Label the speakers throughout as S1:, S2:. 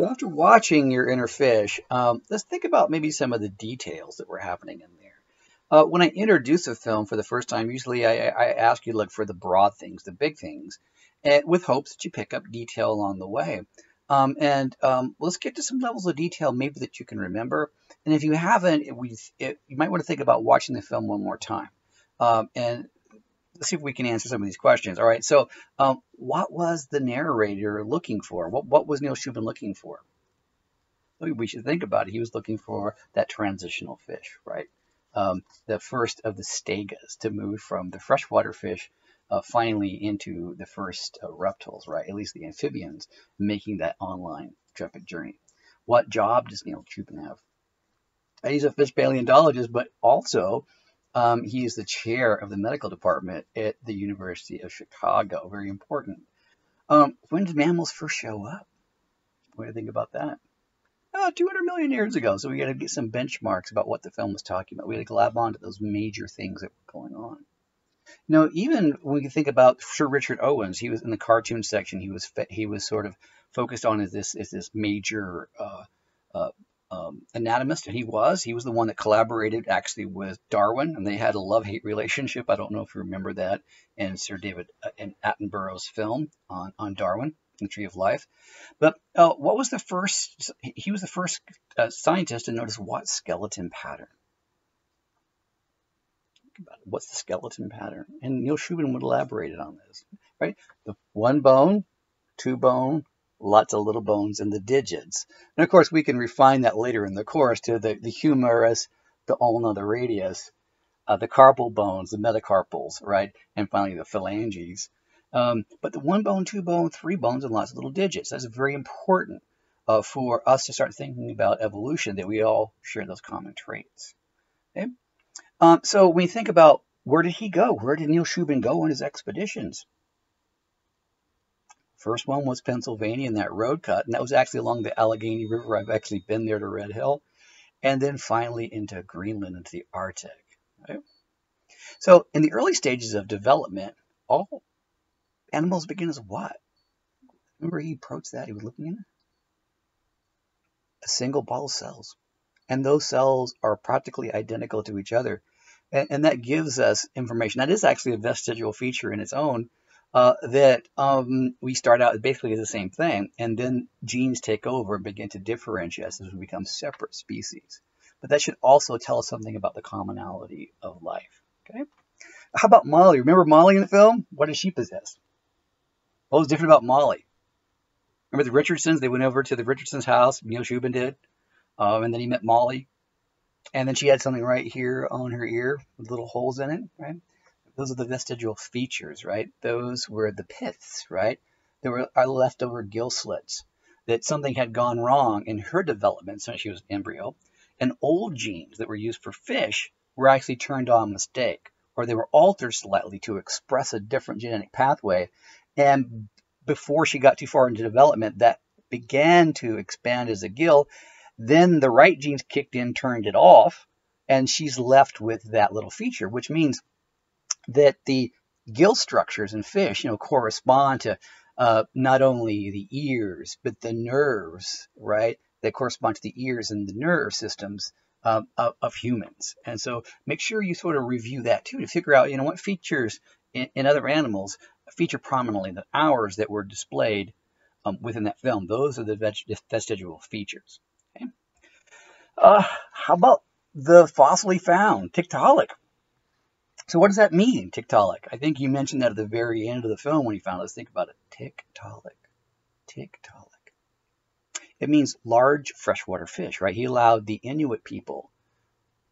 S1: So after watching your inner fish, um, let's think about maybe some of the details that were happening in there. Uh, when I introduce a film for the first time, usually I, I, ask you to look for the broad things, the big things, and with hopes that you pick up detail along the way. Um, and um, let's get to some levels of detail maybe that you can remember. And if you haven't, it, we, it, you might want to think about watching the film one more time. Um, and let's see if we can answer some of these questions. All right. So, um, what was the narrator looking for? What what was Neil Shubin looking for? We should think about it. He was looking for that transitional fish, right? Um, the first of the stegas to move from the freshwater fish uh, finally into the first uh, reptiles, right? At least the amphibians, making that online traffic journey. What job does Neil Shubin have? He's a fish paleontologist, but also um, he is the chair of the medical department at the University of Chicago. Very important. Um, when did mammals first show up? What do you think about that? Oh, 200 million years ago. So we got to get some benchmarks about what the film was talking about. We had to grab onto those major things that were going on. Know, even when you think about Sir Richard Owens, he was in the cartoon section. He was he was sort of focused on as this as this major uh, uh, um, anatomist, and he was. He was the one that collaborated actually with Darwin, and they had a love-hate relationship. I don't know if you remember that in Sir David in uh, Attenborough's film on, on Darwin, the Tree of Life. But uh, what was the first? He was the first uh, scientist to notice what skeleton pattern. What's the skeleton pattern? And Neil Shubin would elaborate on this, right? The one bone, two bone, lots of little bones in the digits. And of course, we can refine that later in the course to the, the humerus, the ulna, the radius, uh, the carpal bones, the metacarpals, right? And finally, the phalanges. Um, but the one bone, two bone, three bones, and lots of little digits. That's very important uh, for us to start thinking about evolution, that we all share those common traits. Okay? Um, so when you think about where did he go? Where did Neil Shubin go on his expeditions? First one was Pennsylvania and that road cut, and that was actually along the Allegheny River. I've actually been there to Red Hill. And then finally into Greenland, into the Arctic. Right? So in the early stages of development, all animals begin as what? Remember he approached that, he was looking in a single ball of cells. And those cells are practically identical to each other. And, and that gives us information. That is actually a vestigial feature in its own uh, that um, we start out basically as the same thing, and then genes take over and begin to differentiate us as we become separate species. But that should also tell us something about the commonality of life. Okay. How about Molly? Remember Molly in the film? What does she possess? What was different about Molly? Remember the Richardsons? They went over to the Richardsons' house. Neil Shubin did, um, and then he met Molly, and then she had something right here on her ear with little holes in it, right? Those are the vestigial features, right? Those were the piths, right? There were our leftover gill slits that something had gone wrong in her development since she was an embryo. And old genes that were used for fish were actually turned on mistake, or they were altered slightly to express a different genetic pathway. And before she got too far into development, that began to expand as a gill. Then the right genes kicked in, turned it off, and she's left with that little feature, which means that the gill structures in fish, you know, correspond to uh, not only the ears but the nerves, right? That correspond to the ears and the nerve systems um, of, of, humans. And so make sure you sort of review that too to figure out, you know, what features in, in other animals feature prominently the ours that were displayed um, within that film. Those are the vestigial features. Okay. Uh, how about the fossily found Tiktaalik? So what does that mean, Tiktaalik? I think you mentioned that at the very end of the film when you found. Let's think about it. Tiktaalik. Tiktaalik. It means large freshwater fish, right? He allowed the Inuit people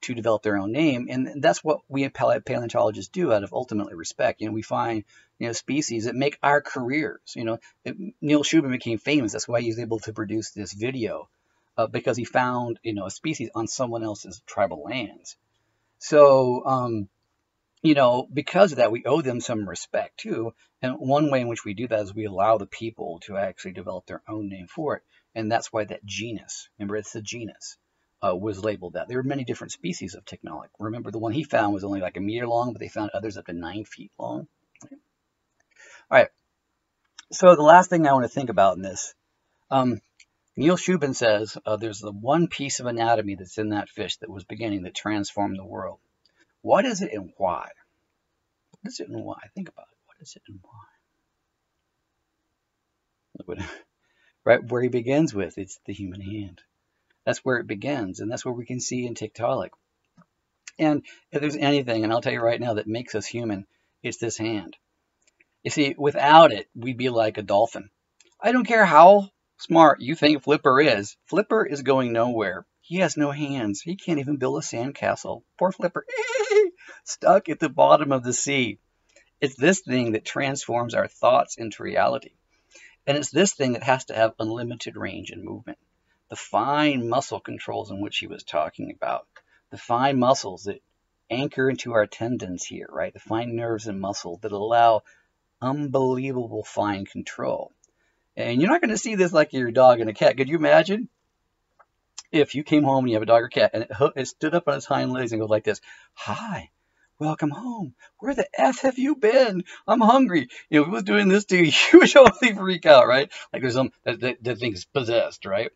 S1: to develop their own name, and that's what we paleontologists do out of ultimately respect. You know, we find you know species that make our careers. You know, it, Neil Shubin became famous. That's why he was able to produce this video uh, because he found you know a species on someone else's tribal lands. So um, you know, because of that, we owe them some respect too. And one way in which we do that is we allow the people to actually develop their own name for it. And that's why that genus, remember it's a genus, uh, was labeled that. There are many different species of Tiktaalik. Remember the one he found was only like a meter long, but they found others up to nine feet long. All right. So the last thing I want to think about in this, um, Neil Shubin says uh, there's the one piece of anatomy that's in that fish that was beginning that transformed the world. What is it and why? What is it and why? Think about it. What is it and why? right where he begins with, it's the human hand. That's where it begins, and that's where we can see in Tiktaalik. And if there's anything, and I'll tell you right now, that makes us human, it's this hand. You see, without it, we'd be like a dolphin. I don't care how smart you think Flipper is. Flipper is going nowhere. He has no hands. He can't even build a sandcastle. Poor Flipper. Stuck at the bottom of the sea. It's this thing that transforms our thoughts into reality. And it's this thing that has to have unlimited range and movement. The fine muscle controls in which he was talking about. The fine muscles that anchor into our tendons here, right? The fine nerves and muscle that allow unbelievable fine control. And you're not going to see this like your dog and a cat. Could you imagine if you came home and you have a dog or cat and it, it stood up on its hind legs and goes like this, Hi, welcome home. Where the F have you been? I'm hungry. You know, if it was doing this to you, you would totally freak out, right? Like there's some, that, that, that thing's possessed, right?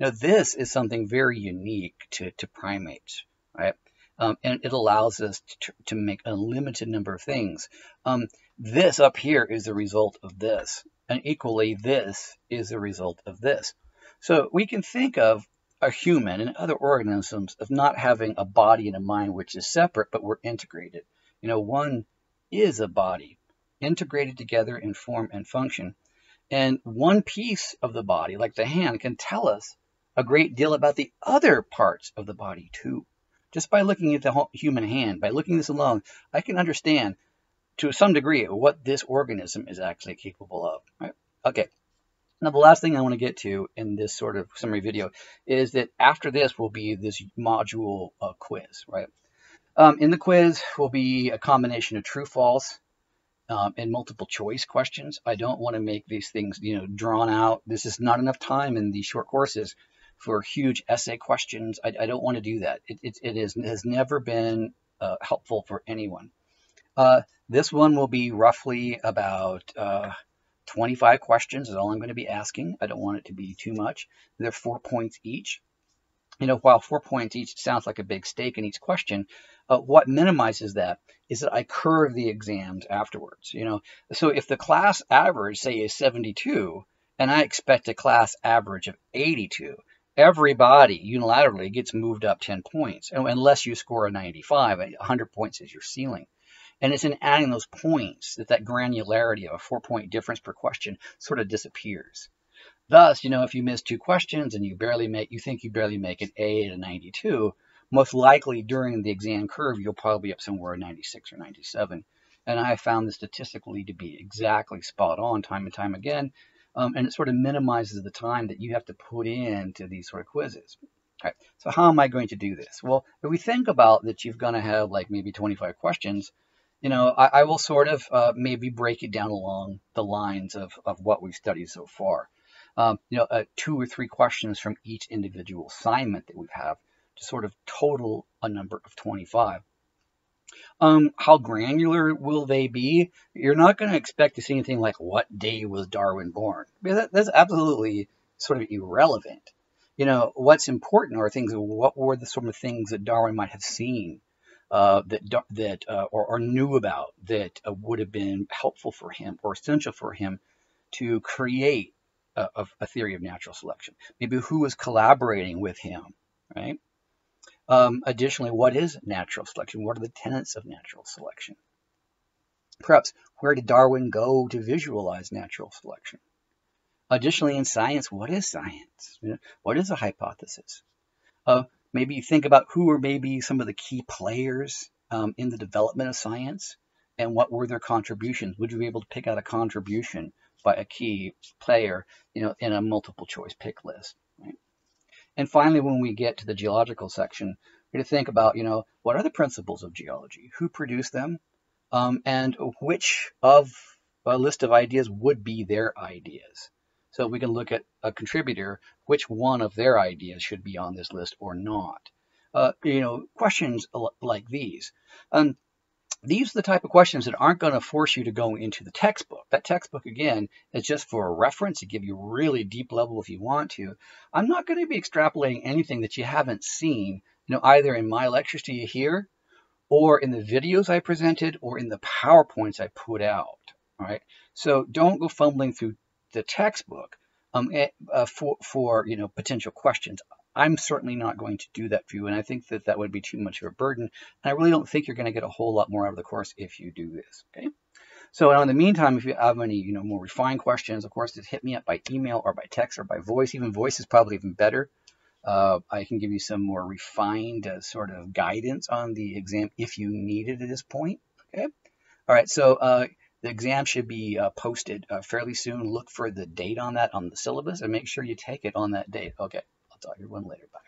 S1: Now, this is something very unique to, to primates, right? Um, and it allows us to, to, make a limited number of things. Um, this up here is the result of this. And equally, this is the result of this. So we can think of a human and other organisms of not having a body and a mind which is separate, but we're integrated. You know, one is a body, integrated together in form and function. And one piece of the body, like the hand, can tell us a great deal about the other parts of the body too. Just by looking at the human hand, by looking this alone, I can understand to some degree what this organism is actually capable of. Right? Okay. Now, the last thing I want to get to in this sort of summary video is that after this will be this module uh, quiz, right? Um, in the quiz will be a combination of true, false, um, and multiple choice questions. I don't want to make these things, you know, drawn out. This is not enough time in these short courses for huge essay questions. I, I don't want to do that. It, it, it is, has never been uh, helpful for anyone. Uh, this one will be roughly about uh, 25 questions is all I'm going to be asking. I don't want it to be too much. They're four points each. You know, while four points each sounds like a big stake in each question, uh, what minimizes that is that I curve the exams afterwards. You know, so if the class average, say, is 72, and I expect a class average of 82, everybody unilaterally gets moved up 10 points, unless you score a 95. 100 points is your ceiling. And it's in adding those points that that granularity of a four point difference per question sort of disappears. Thus, you know, if you miss two questions and you barely make, you think you barely make an A at a 92, most likely during the exam curve, you'll probably be up somewhere at 96 or 97. And I found this statistically to be exactly spot on time and time again. Um, and it sort of minimizes the time that you have to put into these sort of quizzes. Okay, so how am I going to do this? Well, if we think about that you've going to have like maybe 25 questions, you know, I, I will sort of uh, maybe break it down along the lines of, of what we've studied so far. Um, you know, uh, two or three questions from each individual assignment that we have to sort of total a number of 25. Um, how granular will they be? You're not going to expect to see anything like what day was Darwin born? That, that's absolutely sort of irrelevant. You know, what's important are things, what were the sort of things that Darwin might have seen uh, that that uh, or, or, knew about that uh, would have been helpful for him or essential for him to create a, a, theory of natural selection. Maybe who was collaborating with him, right? Um, additionally, what is natural selection? What are the tenets of natural selection? Perhaps where did Darwin go to visualize natural selection? Additionally, in science, what is science? What is a hypothesis? Uh, maybe you think about who are maybe some of the key players um, in the development of science and what were their contributions. Would you be able to pick out a contribution by a key player, you know, in a multiple choice pick list? Right? And finally, when we get to the geological section, we're going to think about, you know, what are the principles of geology? Who produced them? Um, and which of a list of ideas would be their ideas? So we can look at a contributor, which one of their ideas should be on this list or not. Uh, you know, questions like these. Um, these are the type of questions that aren't going to force you to go into the textbook. That textbook, again, is just for a reference to give you really deep level if you want to. I'm not going to be extrapolating anything that you haven't seen, you know, either in my lectures to you here, or in the videos I presented, or in the PowerPoints I put out. All right. So don't go fumbling through the textbook um, eh, uh, for for you know potential questions. I'm certainly not going to do that for you, and I think that that would be too much of a burden. And I really don't think you're going to get a whole lot more out of the course if you do this. Okay. So in the meantime, if you have any, you know, more refined questions, of course, just hit me up by email or by text or by voice. Even voice is probably even better. Uh, I can give you some more refined uh, sort of guidance on the exam if you need it at this point. Okay. All right. So uh, the exam should be uh, posted uh, fairly soon. Look for the date on that on the syllabus and make sure you take it on that date. Okay. I'll talk to everyone later. Bye.